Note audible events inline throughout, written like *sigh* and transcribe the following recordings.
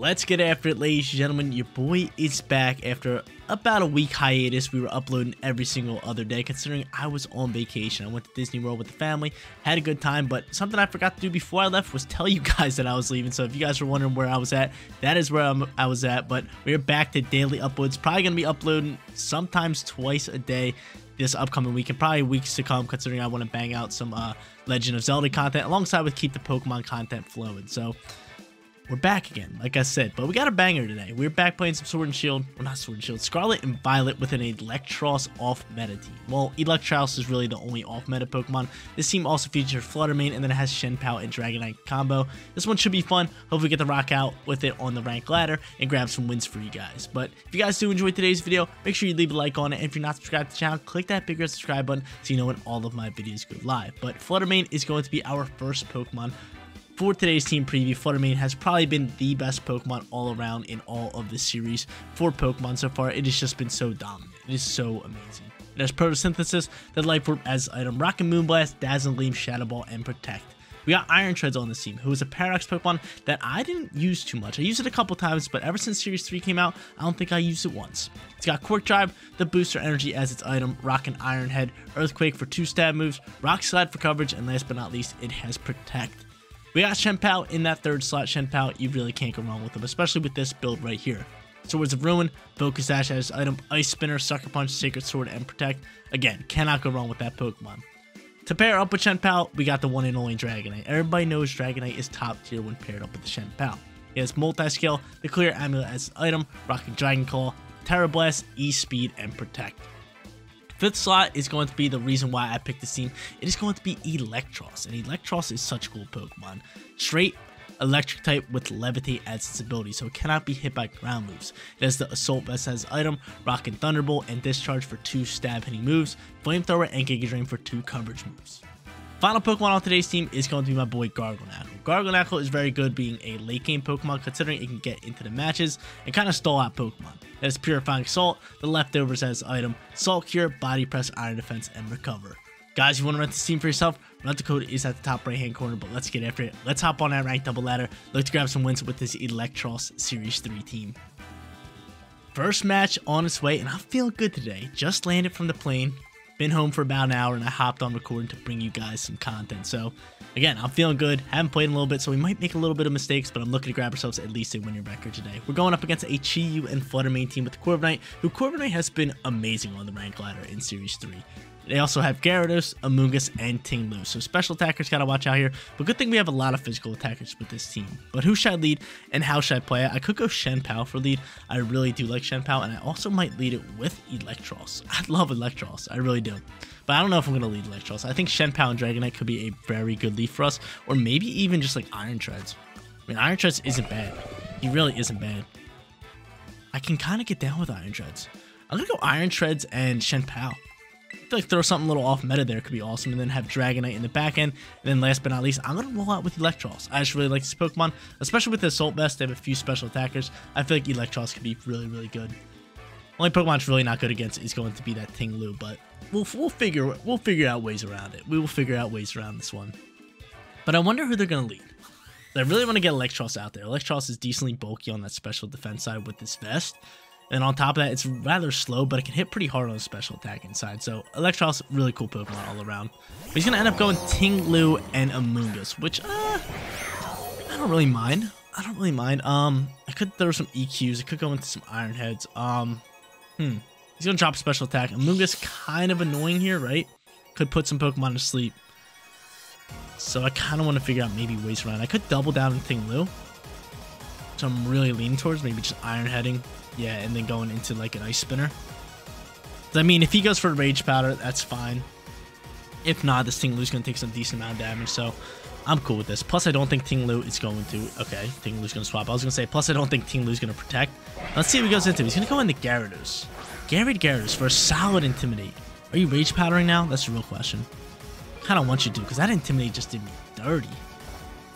Let's get after it, ladies and gentlemen. Your boy is back after about a week hiatus. We were uploading every single other day, considering I was on vacation. I went to Disney World with the family, had a good time, but something I forgot to do before I left was tell you *laughs* guys that I was leaving. So if you guys were wondering where I was at, that is where I'm, I was at. But we're back to daily uploads. Probably going to be uploading sometimes twice a day this upcoming week and probably weeks to come considering I want to bang out some uh, Legend of Zelda content alongside with keep the Pokemon content flowing. So we're back again, like I said, but we got a banger today. We're back playing some Sword and Shield, well not Sword and Shield, Scarlet and Violet with an Eelektross off-meta team. Well, Eelektross is really the only off-meta Pokemon. This team also features Flutter Mane, and then it has Chien-Pao and Dragonite combo. This one should be fun. Hopefully we get the rock out with it on the rank ladder and grab some wins for you guys. But if you guys do enjoy today's video, make sure you leave a like on it. And if you're not subscribed to the channel, click that big red subscribe button so you know when all of my videos go live. But Flutter Mane is going to be our first Pokemon for today's team preview, Flutter Mane has probably been the best Pokemon all around in all of the series for Pokemon so far. It has just been so dominant. It is so amazing. It has Photosynthesis, the Life Orb as item, Rocket Moonblast, Dazzling Gleam, Shadow Ball, and Protect. We got Iron Treads on this team, who is a Paradox Pokemon that I didn't use too much. I used it a couple times, but ever since Series 3 came out, I don't think I used it once. It's got Quark Drive, the Booster Energy as its item, Rock and Iron Head, Earthquake for two stab moves, Rock Slide for coverage, and last but not least, it has Protect. We got Chien-Pao in that third slot. Chien-Pao, you really can't go wrong with him, especially with this build right here. Swords of Ruin, Focus Sash as item, Ice Spinner, Sucker Punch, Sacred Sword, and Protect. Again, cannot go wrong with that Pokemon. To pair up with Chien-Pao, we got the one and only Dragonite. Everybody knows Dragonite is top tier when paired up with the Chien-Pao. It has Multiscale, the Clear Amulet as item, Rocking Dragon Claw, Tera Blast, E-Speed, and Protect. Fifth slot is going to be the reason why I picked this team. It is going to be Eelektross, and Eelektross is such a cool Pokemon. Straight electric type with levitate as its ability, so it cannot be hit by ground moves. It has the assault vest as item, rock and thunderbolt, and discharge for two stab hitting moves, flamethrower and giga drain for two coverage moves. Final Pokemon on today's team is going to be my boy Garganacl. Garganacl is very good being a late game Pokemon considering it can get into the matches and kind of stall out Pokemon. It has Purifying Salt, the Leftovers as item, Salt Cure, Body Press, Iron Defense, and Recover. Guys, you want to rent this team for yourself? Rent the code is at the top right hand corner, but let's get after it. Let's hop on that ranked double ladder. Look to grab some wins with this Eelektross Series 3 team. First match on its way, and I'm feeling good today. Just landed from the plane, been home for about an hour and I hopped on recording to bring you guys some content. So again, I'm feeling good. Haven't played in a little bit, so we might make a little bit of mistakes, but I'm looking to grab ourselves at least a winning record today. We're going up against a Chi-Yu and Flutter Mane team with Corviknight, who Corviknight has been amazing on the rank ladder in Series 3. They also have Gyarados, Amoonguss, and Ting Lu. So special attackers gotta watch out here. But good thing we have a lot of physical attackers with this team. But who should I lead and how should I play it? I could go Chien-Pao for lead. I really do like Chien-Pao, and I also might lead it with Eelektross. *laughs* I love Eelektross. I really do. But I don't know if I'm going to lead Eelektross. I think Chien-Pao and Dragonite could be a very good lead for us. Or maybe even just like Iron Treads. I mean, Iron Treads isn't bad. He really isn't bad. I can kind of get down with Iron Treads. I'm going to go Iron Treads and. I feel like throw something a little off meta there could be awesome, and then have Dragonite in the back end. And then last but not least, I'm gonna roll out with Eelektross. I just really like this Pokemon, especially with the Assault Vest. They have a few special attackers. I feel like Eelektross could be really, really good. Only Pokemon Pokemon's really not good against is going to be that Ting Lu, but we'll we'll figure we'll figure out ways around it. We will figure out ways around this one. But I wonder who they're gonna lead. I really want to get Eelektross out there. Eelektross is decently bulky on that special defense side with this vest. And on top of that, it's rather slow, but it can hit pretty hard on the special attack inside. So Eelektross, really cool Pokemon all around. But he's going to end up going Tinglu and Amoonguss, which uh, I don't really mind. I don't really mind. Um, I could throw some EQs. I could go into some Iron Heads. Um, hmm. He's going to drop special attack. Amoonguss kind of annoying here, right? Could put some Pokemon to sleep. So I kind of want to figure out maybe ways around. I could double down on Ting Lu. So I'm really leaning towards maybe just Iron Heading yeah, and then going into like an ice spinner. I mean, if he goes for rage powder, that's fine. If not, this Ting Lu's gonna take some decent amount of damage, so I'm cool with this. Plus, I don't think Ting Lu is going to. Okay, Ting Lu's gonna swap. I was gonna say. Plus, I don't think Ting Lu's gonna protect. Let's see what he goes into. He's gonna go into Gyarados. Gary Gyarados for a solid intimidate. Are you rage powdering now? That's the real question. I don't want you to, because that intimidate just did me dirty.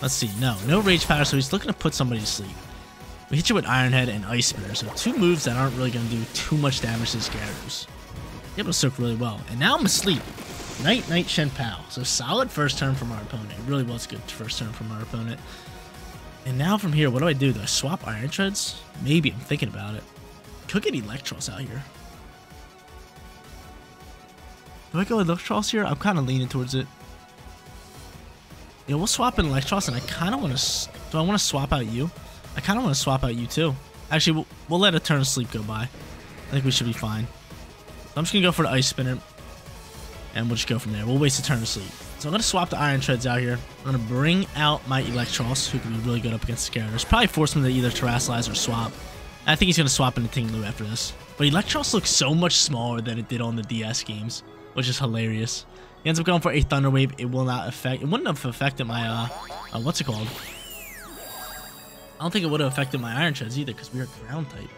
Let's see. No, no rage powder, so he's looking to put somebody to sleep. We hit you with Iron Head and Ice Spinner, so two moves that aren't really going to do too much damage to Gyarados. Able to soak really well. And now I'm asleep. Night Night Chien-Pao. So solid first turn from our opponent. It really was a good first turn from our opponent. And now from here, what do I do? Do I swap Iron Treads? Maybe, I'm thinking about it. Could get Eelektross out here. Do I go Eelektross here? I'm kind of leaning towards it. Yeah, we'll swap in Eelektross, and I kind of want to... Do I want to swap out you? I kind of want to swap out you, too. Actually, we'll, we'll let a turn of sleep go by. I think we should be fine. So I'm just going to go for the Ice Spinner. And we'll just go from there. We'll waste a turn of sleep. So I'm going to swap the Iron Treads out here. I'm going to bring out my Eelektross, who can be really good up against Gyarados. Probably force him to either Terrasilize or swap. I think he's going to swap into Ting-Lu after this. But Eelektross looks so much smaller than it did on the DS games, which is hilarious. He ends up going for a Thunder Wave. It will not affect... It wouldn't have affected my... Uh, uh, what's it called? I don't think it would have affected my Iron Treads either because we are Ground type.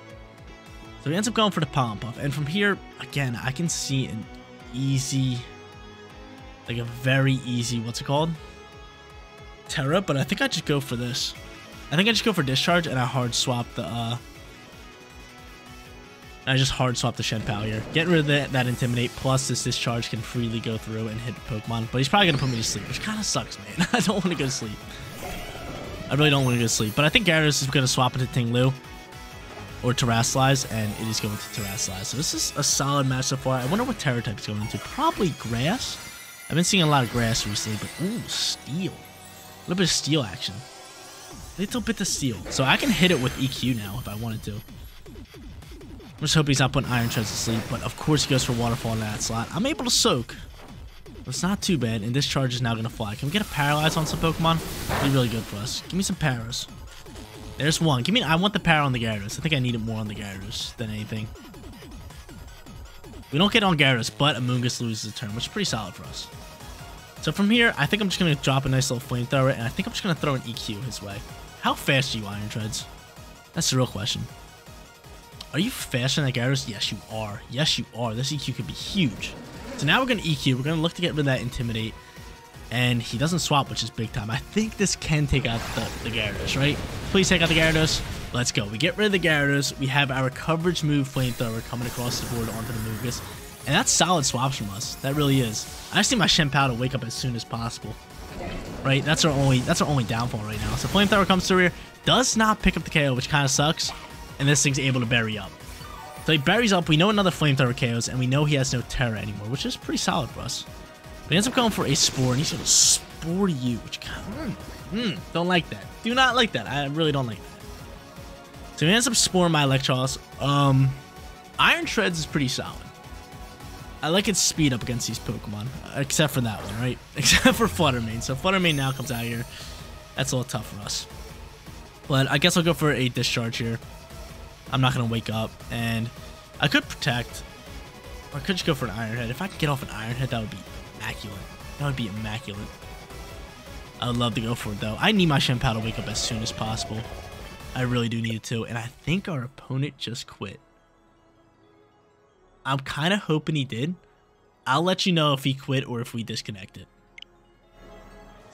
So he ends up going for the Pollen Puff. And from here, again, I can see an easy... Like a very easy... What's it called? Tera, but I think I just go for this. I think I just go for Discharge and I hard swap the... uh I just hard swap the Chien-Pao here. Get rid of that, that Intimidate, plus this Discharge can freely go through and hit Pokemon. But he's probably going to put me to sleep, which kind of sucks, man. *laughs* I don't want to go to sleep. I really don't want to go to sleep. But I think Gyarados is going to swap into Ting-Lu or Terrasilize, and it is going to Terrasilize. So this is a solid match so far. I wonder what Tera type is going into. Probably Grass. I've been seeing a lot of Grass recently, but ooh, Steel. A little bit of Steel action. A Little bit of Steel. So I can hit it with EQ now if I wanted to. I'm just hoping he's not putting Iron Treads to sleep, but of course he goes for Waterfall in that slot. I'm able to soak. It's not too bad, and Discharge is now going to fly. Can we get a Paralyze on some Pokemon? Be really good for us. Give me some Paras. There's one. Give me. I want the power on the Gyarados. I think I need it more on the Gyarados than anything. We don't get on Gyarados, but Amoonguss loses a turn, which is pretty solid for us. So from here, I think I'm just going to drop a nice little Flamethrower, and I think I'm just going to throw an EQ his way. How fast are you, Iron Treads? That's the real question. Are you faster than that Gyarados? Yes, you are. Yes, you are. This EQ could be huge. So now we're going to EQ. We're going to look to get rid of that Intimidate. And he doesn't swap, which is big time. I think this can take out the, the Gyarados, right? Please take out the Gyarados. Let's go. We get rid of the Gyarados. We have our coverage move Flamethrower coming across the board onto the Moongus. And that's solid swaps from us. That really is. I just need my Chien-Pao to wake up as soon as possible. Right? That's our only that's our only downfall right now. So Flamethrower comes through here. Does not pick up the KO, which kind of sucks. And this thing's able to berry up. So he berries up. We know another Flamethrower KOs. And we know he has no Tera anymore, which is pretty solid for us. But he ends up going for a Spore. And he's going to Spore you, which kind of... Mm, don't like that. Do not like that. I really don't like that. So he ends up Sporing my Eelektross. Um, Iron Treads is pretty solid. I like its speed up against these Pokemon, except for that one, right? *laughs* Except for Flutter Mane. So Flutter Mane now comes out here. That's a little tough for us. But I guess I'll go for a Discharge here. I'm not going to wake up. And I could Protect. Or I could just go for an Iron Head. If I could get off an Iron Head, that would be immaculate. That would be immaculate. I would love to go for it, though. I need my Chien-Pao to wake up as soon as possible. I really do need it to. And I think our opponent just quit. I'm kind of hoping he did. I'll let you know if he quit or if we disconnected.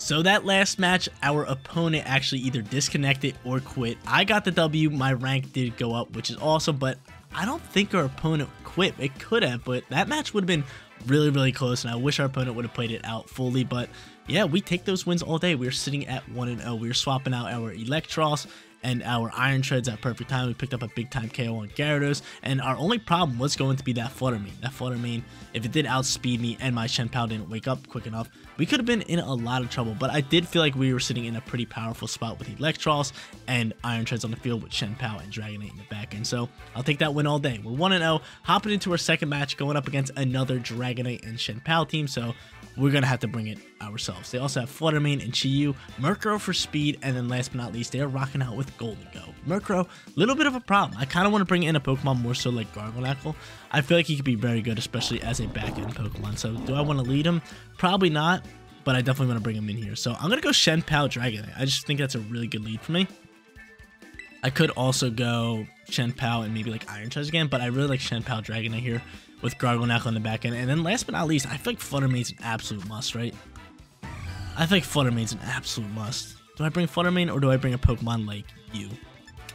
So that last match, our opponent actually either disconnected or quit. I got the W, my rank did go up, which is awesome, but I don't think our opponent quit. It could have, but that match would have been really, really close, and I wish our opponent would have played it out fully, but yeah, we take those wins all day. We are sitting at 1-0. We are swapping out our Eelektross and our Iron Treads at perfect time. We picked up a big time KO on Gyarados, and our only problem was going to be that Flutter Mane. That Flutter Mane, if it did outspeed me and my Chien-Pao didn't wake up quick enough, we could have been in a lot of trouble, but I did feel like we were sitting in a pretty powerful spot with Eelektross and Iron Treads on the field with Chien-Pao and Dragonite in the back end, so I'll take that win all day. We're 1-0, hopping into our second match, going up against another Dragonite and Chien-Pao team, so we're going to have to bring it ourselves. They also have Flutter Mane and Chi-Yu, Murkrow for speed, and then last but not least, they're rocking out with Gholdengo. Murkrow, little bit of a problem. I kind of want to bring in a Pokemon more so like Garganacl. I feel like he could be very good, especially as a back-end Pokemon. So do I want to lead him? Probably not, but I definitely want to bring him in here. So I'm going to go Chien-Pao Dragonite. I just think that's a really good lead for me. I could also go Chien-Pao and maybe like Iron Treads again, but I really like Chien-Pao Dragonite here with Garganacl on the back end. And then last but not least, I feel like Flutter Mane's an absolute must, right? I think Flutter Mane's an absolute must. Do I bring Flutter Mane or do I bring a Pokemon like you?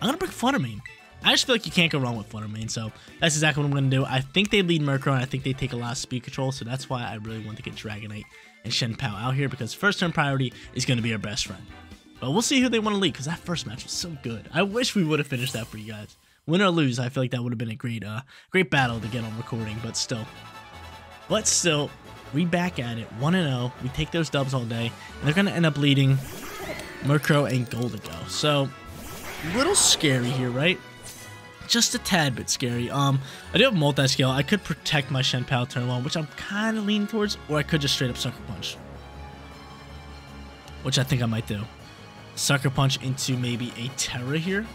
I'm gonna bring Flutter Mane. I just feel like you can't go wrong with Flutter Mane, so that's exactly what I'm gonna do. I think they lead Murkrow, and I think they take a lot of speed control, so that's why I really want to get Dragonite and Chien-Pao out here, because first turn priority is gonna be our best friend. But we'll see who they want to lead because that first match was so good. I wish we would have finished that for you guys. Win or lose, I feel like that would have been a great, uh, great battle to get on recording. But still, but still, we back at it, one and zero. We take those dubs all day, and they're gonna end up leading Murkrow and Gholdengo. So, a little scary here, right? Just a tad bit scary. Um, I do have multi-scale. I could protect my Chien-Pao turn one, which I'm kind of leaning towards, or I could just straight up Sucker Punch. Which I think I might do. Sucker Punch into maybe a Tera here.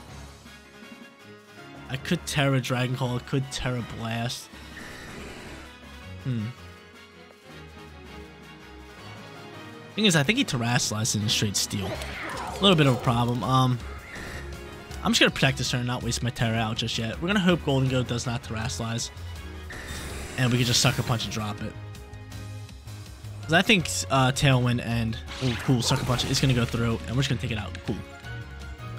I could Tera Dragon Claw, I could Tera Blast. Hmm. Thing is, I think he Terrasalized in straight steel. A little bit of a problem. Um, I'm just gonna protect this turn, not waste my Tera out just yet. We're gonna hope Gholdengo does not Terrasilize, and we can just Sucker Punch and drop it. Because I think uh, Tailwind and oh, cool Sucker Punch is gonna go through, and we're just gonna take it out. Cool.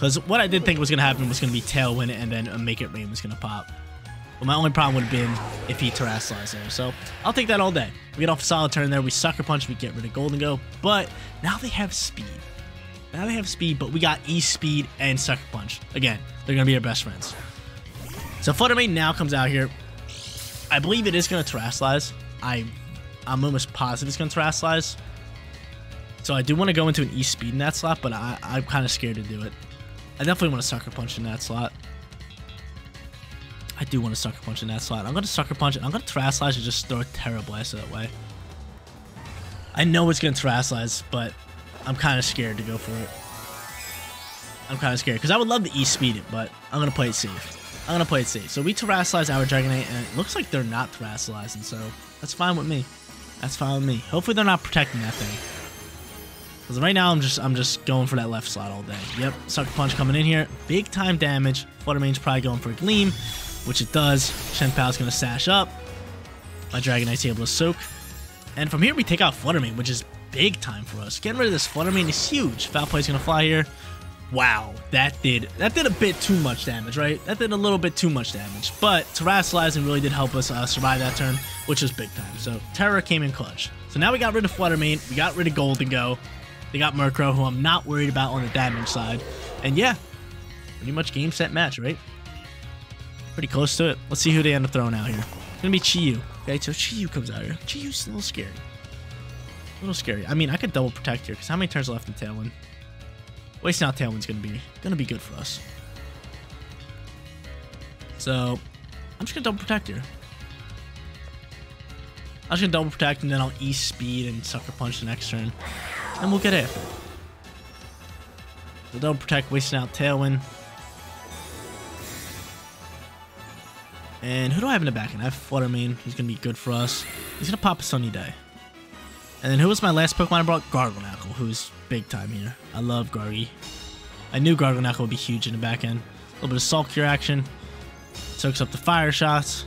Because what I did think was gonna happen was gonna be Tailwind, and then Make It Rain was gonna pop. But my only problem would have been if he Terrasalized there. So I'll take that all day. We get off a solid turn there. We Sucker Punch. We get rid of Gholdengo. But now they have speed. Now they have speed, but we got E-Speed and Sucker Punch. Again, they're going to be our best friends. So Flutter Mane now comes out here. I believe it is going to Terrasilize. I, I'm almost positive it's going to Terrasilize. So I do want to go into an E-Speed in that slot, but I, I'm kind of scared to do it. I definitely want to Sucker Punch in that slot. I do want to Sucker Punch in that slot. I'm going to Sucker Punch it. I'm going to Terrasilize and just throw a Tera Blast that way. I know it's going to Terrasilize, but I'm kind of scared to go for it. I'm kind of scared because I would love to E-Speed it, but I'm going to play it safe. I'm going to play it safe. So we Terrasilize our Dragonite, and it looks like they're not Terrasilizing, so that's fine with me. That's fine with me. Hopefully they're not protecting that thing. Because right now I'm just I'm just going for that left slot all day. Yep, Sucker Punch coming in here. Big time damage. Flutter Mane's probably going for a Gleam which it does. Chien-Pao's going to sash up. My Dragonite's able to soak. And from here, we take out Flutter Mane, which is big time for us. Getting rid of this Flutter Mane is huge. Foul Play's going to fly here. Wow, that did that did a bit too much damage, right? That did a little bit too much damage. But Terrasilizing really did help us uh, survive that turn, which was big time. So Tera came in clutch. So now we got rid of Flutter Mane. We got rid of Gholdengo. They got Murkrow, who I'm not worried about on the damage side. And yeah, pretty much game, set, match, right? Pretty close to it. Let's see who they end up throwing out here. It's gonna be Chi-Yu. Okay, so Chi-Yu comes out here. Chi-Yu's a little scary. A little scary. I mean, I could double protect here, because how many turns left in Tailwind? Wasting out Tailwind's gonna be gonna be good for us. So I'm just gonna double protect here. I'm just gonna double protect and then I'll E speed and sucker punch the next turn. And we'll get after it. So don't protect, wasting out Tailwind. And who do I have in the back end? I have Flutter Mane, who's going to be good for us. He's going to pop a Sunny Day. And then who was my last Pokemon I brought? Garganacl, who's big time here. I love Gargi. I knew Garganacl would be huge in the back end. A little bit of Salt Cure action. Soaks up the Fire Shots.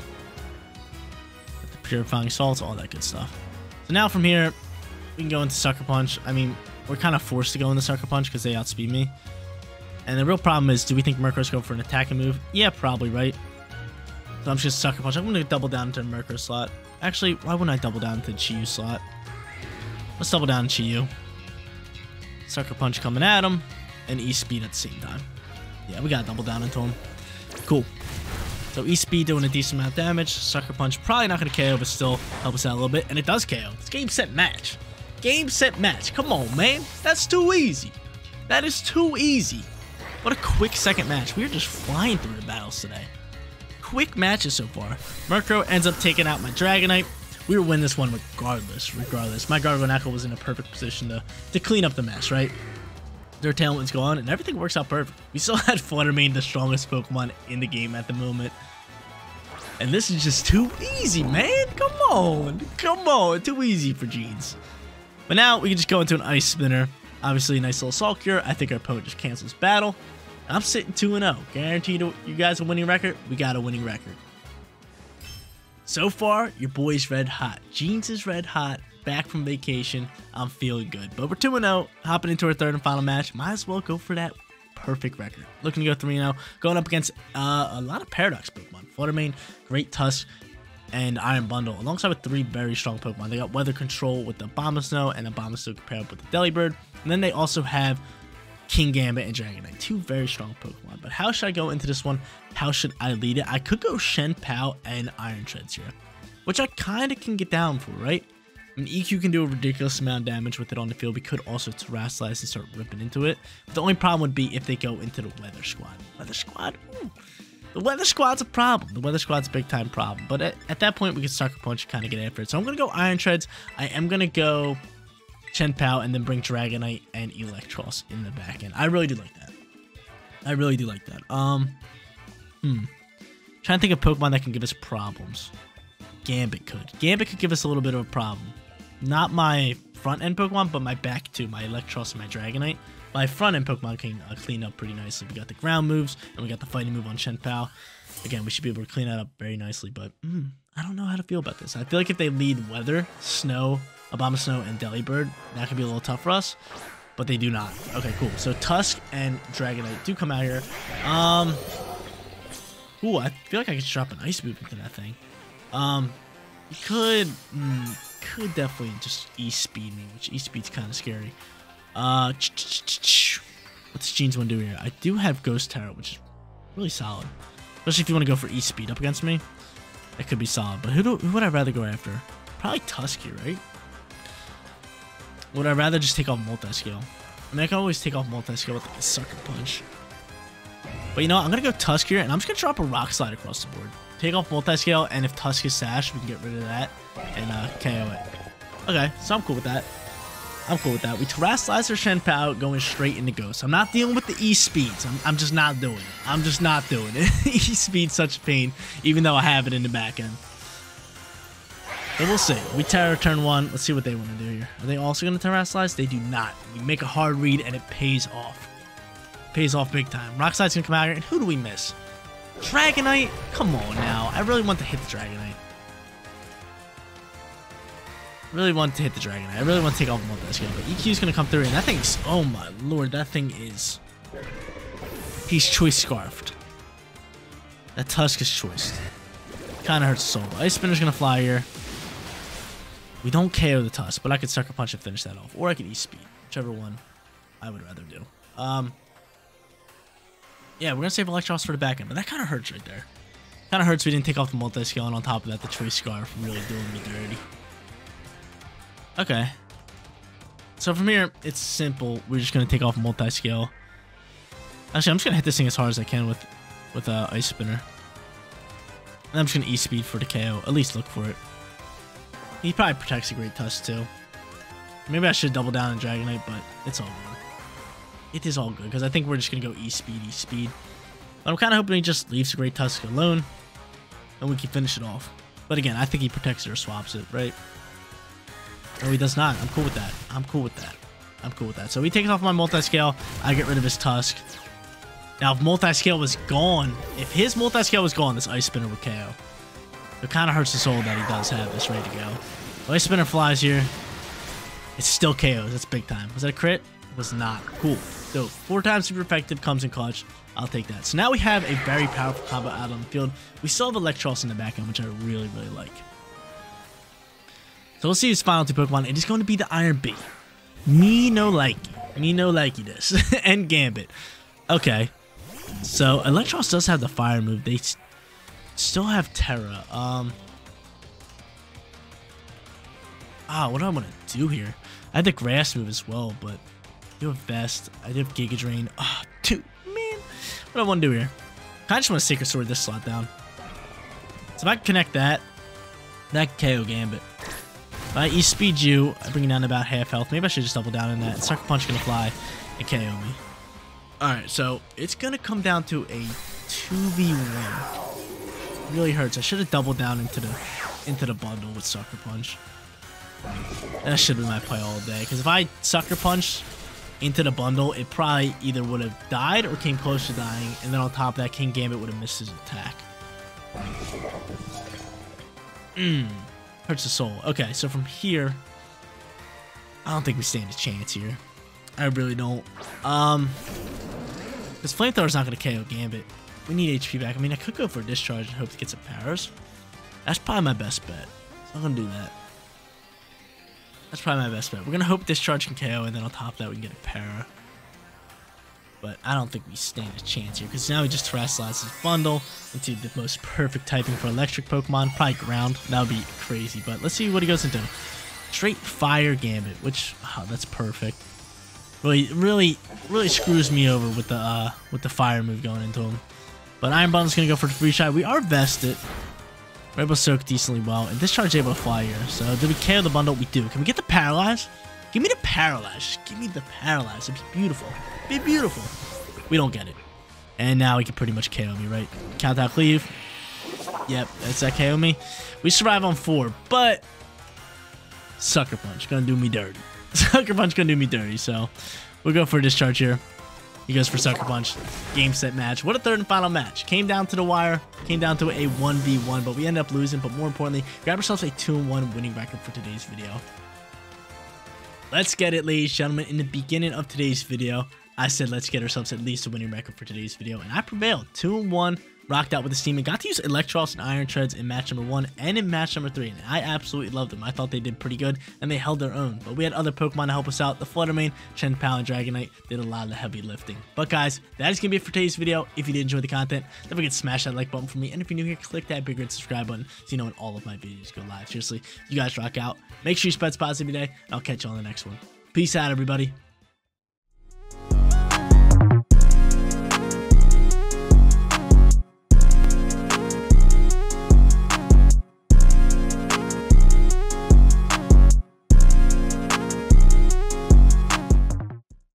The Purifying Salts, all that good stuff. So now from here, we can go into Sucker Punch. I mean, we're kind of forced to go into Sucker Punch because they outspeed me. And the real problem is, do we think Murkrow's going for an attacking move? Yeah, probably, right? So I'm just going to Sucker Punch. I'm going to double down to Murkrow slot. Actually, why wouldn't I double down into Chi-Yu slot? Let's double down Chi-Yu. Sucker Punch coming at him. And E-Speed at the same time. Yeah, we got to double down into him. Cool. So E-Speed doing a decent amount of damage. Sucker Punch probably not going to KO, but still help us out a little bit. And it does KO. It's game, set, match. Game, set, match. Come on, man. That's too easy. That is too easy. What a quick second match. We are just flying through the battles today quick matches so far. Murkrow ends up taking out my Dragonite. We will win this one regardless, regardless. My Garganacl was in a perfect position to, to clean up the mess, right? Their Tailwind's gone, and everything works out perfect. We still *laughs* had Flutter Mane, the strongest Pokemon in the game at the moment. And this is just too easy, man. Come on. Come on. Too easy for Jeans. But now we can just go into an Ice Spinner. Obviously, a nice little Salt Cure. I think our opponent just cancels battle. I'm sitting 2 0. Guaranteed you guys a winning record. We got a winning record. So far, your boy's red hot. Jeans is red hot. Back from vacation. I'm feeling good. But we're 2 0. Hopping into our third and final match. Might as well go for that perfect record. Looking to go 3 0. Going up against uh, a lot of Paradox Pokemon. Flutter Mane, Great Tusk, and Iron Bundle, alongside with three very strong Pokemon. They got Weather Control with the Abomasnow and Abomasnow compared with the Delibird. And then they also have Kingambit and Dragonite. Two very strong Pokemon. But how should I go into this one? How should I lead it? I could go Chien-Pao and Iron Treads here. Which I kind of can get down for, right? I mean, EQ can do a ridiculous amount of damage with it on the field. We could also Terrasilize and start ripping into it. But the only problem would be if they go into the Weather Squad. Weather Squad? Ooh. The Weather Squad's a problem. The Weather Squad's a big time problem. But at, at that point, we can Sucker Punch and kind of get after it. So I'm going to go Iron Treads. I am going to go Chien-Pao and then bring Dragonite and Eelektross in the back end. I really do like that. I really do like that. Um, hmm. Trying to think of Pokemon that can give us problems. Gambit could. Gambit could give us a little bit of a problem. Not my front end Pokemon, but my back two, my Eelektross and my Dragonite. My front end Pokemon can uh, clean up pretty nicely. We got the ground moves, and we got the fighting move on Chien-Pao. Again, we should be able to clean that up very nicely, but mm, I don't know how to feel about this. I feel like if they lead Weather, Snow, Abomasnow, and Delibird, that could be a little tough for us, but they do not. Okay, cool. So Tusk and Dragonite do come out here. Um, Ooh, I feel like I could drop an Ice move into that thing. Um, could... Mm, could definitely just E-Speed me, which E-Speed's kind of scary. Uh, what's Gene's one do here? I do have Ghost Tera, which is really solid. Especially if you want to go for E-Speed up against me. That could be solid. But who, do, who would I rather go after? Probably Tusky, right? Would I rather just take off Multiscale? I mean, I can always take off Multiscale with like a Sucker Punch. But you know what? I'm going to go Tusk here, and I'm just going to drop a Rock Slide across the board. Take off Multiscale, and if Tusk is Sash, we can get rid of that and uh, KO it. Okay, so I'm cool with that. I'm cool with that. We Terrasilize our Chien-Pao going straight into Ghost. I'm not dealing with the E-Speeds. I'm, I'm just not doing it. I'm just not doing it. *laughs* E-Speed's such a pain, even though I have it in the back end. But we'll see. We Tera turn one. Let's see what they want to do here. Are they also going to Terrasilize? They do not. We make a hard read, and it pays off. Pays off big time. Rock Slide's going to come out here, and who do we miss? Dragonite? Come on now. I really want to hit the Dragonite. Really want to hit the dragon. I really want to take off the Multiscale, but EQ is to come through, and that thing's... Oh my lord, that thing is... He's choice scarfed. That Tusk is choiced. Kind of hurts soul. Ice Spinner's to fly here. We don't KO the Tusk, but I could Sucker Punch and finish that off. Or I could E-Speed. Whichever one I would rather do. Um, yeah, we're to save Eelektross for the back end, but that kind of hurts right there. Kind of hurts we didn't take off the multi-scale, and on top of that, the Choice Scarf really doing me dirty. Okay. So from here, it's simple. We're just going to take off multi-scale. Actually, I'm just going to hit this thing as hard as I can with, with uh, Ice Spinner. And I'm just going to E-Speed for the KO. At least look for it. He probably protects a Great Tusk, too. Maybe I should double down on Dragonite, but it's all good. It is all good, because I think we're just going to go E-Speed, E-Speed. But I'm kind of hoping he just leaves the Great Tusk alone, and we can finish it off. But again, I think he protects it or swaps it, right? No, he does not. I'm cool with that. I'm cool with that. I'm cool with that. So he takes off my multi-scale. I get rid of his Tusk. Now, if multi-scale was gone, if his multi-scale was gone, this Ice Spinner would KO. It kind of hurts the soul that he does have this ready to go. Ice Spinner flies here. It's still KOs. That's big time. Was that a crit? It was not. Cool. So, four times super effective comes in clutch. I'll take that. So now we have a very powerful combo out on the field. We still have Eelektross in the back end, which I really, really like. So we'll see his final two Pokemon. It is going to be the Iron Bee. Me no likey. Me no likey this. *laughs* and Gambit. Okay. So Eelektross does have the fire move. They still have Tera. Um. Ah, what do I want to do here? I had the grass move as well, but you have Vest. I do have Giga Drain. Ah, oh, dude, man. What do I want to do here? I just want to Sacred Sword this slot down. So if I connect that, that KO Gambit. If I E-speed you, I bring you down to about half health. Maybe I should just double down on that. Sucker Punch gonna fly and KO me. Alright, so it's gonna come down to a 2v1. Really hurts. I should have doubled down into the into the bundle with Sucker Punch. That should be my play all day. Because if I Sucker Punch into the bundle, it probably either would have died or came close to dying. And then on top of that, King Gambit would have missed his attack. Mmm. Hurts the soul. Okay, so from here, I don't think we stand a chance here. I really don't. Um, this flamethrower's not going to KO Gambit. We need HP back. I mean, I could go for a discharge and hope to get some powers. That's probably my best bet. So I'm going to do that. That's probably my best bet. We're going to hope discharge can KO, and then on top of that, we can get a para. But I don't think we stand a chance here because now we just Terrasilize this bundle into the most perfect typing for electric Pokemon, probably ground. That would be crazy, but let's see what he goes into. Straight Fire Gambit, which, oh, that's perfect. Really, really, really screws me over with the uh, with the fire move going into him. But Iron Bundle's gonna go for the free shot. We are vested. We're able to soak decently well, and Discharge able to fly here. So, did we KO the bundle? We do. Can we get the Paralyze? Give me the Paralyze. Give me the Paralyze. It'd be beautiful. Be beautiful. We don't get it. And now he can pretty much KO me, right? Kowtow Cleave. Yep, that's that KO me. We survive on four, but Sucker Punch gonna do me dirty. *laughs* Sucker Punch gonna do me dirty, so we'll go for a discharge here. He goes for Sucker Punch. Game, set, match. What a third and final match. Came down to the wire. Came down to a 1v1, but we ended up losing. But more importantly, grab ourselves a 2-1 winning record for today's video. Let's get it, ladies and gentlemen. In the beginning of today's video, I said let's get ourselves at least a winning record for today's video, and I prevailed. 2-1 rocked out with this team and got to use Eelektross and Iron Treads in match number one and in match number three. And I absolutely loved them. I thought they did pretty good and they held their own. But we had other Pokemon to help us out. The Fluttermane, Chien-Pao, and Dragonite did a lot of the heavy lifting. But guys, that is going to be it for today's video. If you did enjoy the content, don't forget to smash that like button for me. And if you're new here, click that big red subscribe button so you know when all of my videos go live. Seriously, you guys rock out. Make sure you spread positive today, and I'll catch you on the next one. Peace out, everybody.